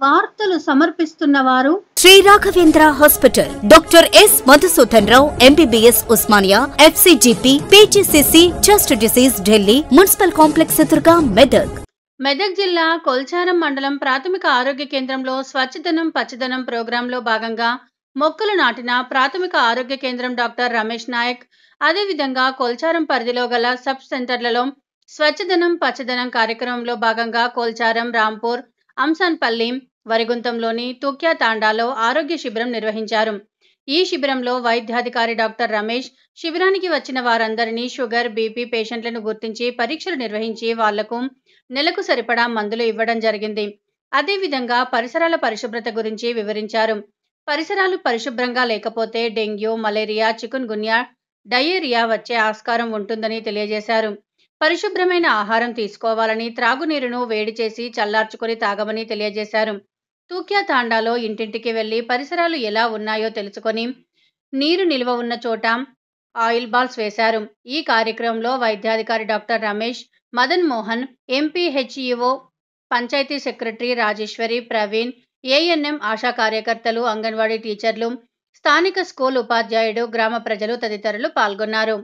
వార్తలు సమర్పిస్తున్న వారు Shri Raghavendra hospital. Doctor S Madhusudan Rao MBBS Osmania FCGP PGCC chest disease Delhi municipal complex ఎదురుగా మెదక్. మెదక్ జిల్లా కొల్చారం మండలం ప్రాథమిక ఆరోగ్య కేంద్రంలో స్వచ్ఛదనం పచ్చదనం ప్రోగ్రాంలో భాగంగా మొక్కలు నాటిన ప్రాథమిక ఆరోగ్య కేంద్రం డాక్టర్ రమేష్ నాయక్ అదేవిధంగా కొల్చారం పరిధిలో గల సబ్ సెంటర్లలో స్వచ్ఛదనం పచ్చదనం కార్యక్రమంలో భాగంగా కొల్చారం రాంపూర్ అంసన్పల్లి వరిగుంతంలోని తుక్యా తాండాలో ఆరోగ్య శిబిరం నిర్వహించారు. ఈ శిబిరంలో వైద్యాధికారి డాక్టర్ రమేష్ శిబిరానికి వచ్చిన వారందరినీ షుగర్ బీపీ పేషెంట్లను గుర్తించి పరీక్షలు నిర్వహించి వాళ్ళకు నెలకు సరిపడా మందులు ఇవ్వడం జరిగింది. అదేవిధంగా పరిసరాల పరిశుభ్రత గురించి వివరించారు. పరిసరాలు పరిశుభ్రంగా లేకపోతే dengue malaria chikungunya diarrhoea వచ్చే ఆస్కారం ఉంటుందని తెలియజేశారు. పరిశుభ్రమైన ఆహారం తీసుకోవాలని త్రాగునీరును వేడి చేసి చల్లార్చుకొని తాగమని తెలియజేశారు. తూక్యా తాండాలో ఇంటింటికి వెళ్ళి పరిసరాలు ఎలా ఉన్నాయో తెలుసుకొని నీరు నిల్వ ఉన్న చోట ఆయిల్ బాల్స్ వేశారు. ఈ కార్యక్రమంలో వైద్యాధికారి doctor Ramesh Madan Mohan MPHEO panchayat secretary Rajeshwari Praveen ANM ASHA కార్యకర్తలు అంగన్వాడీ టీచర్లు స్థానిక స్కూల్ ఉపాధ్యాయుడు గ్రామ ప్రజలు తదితరులు పాల్గొన్నారు.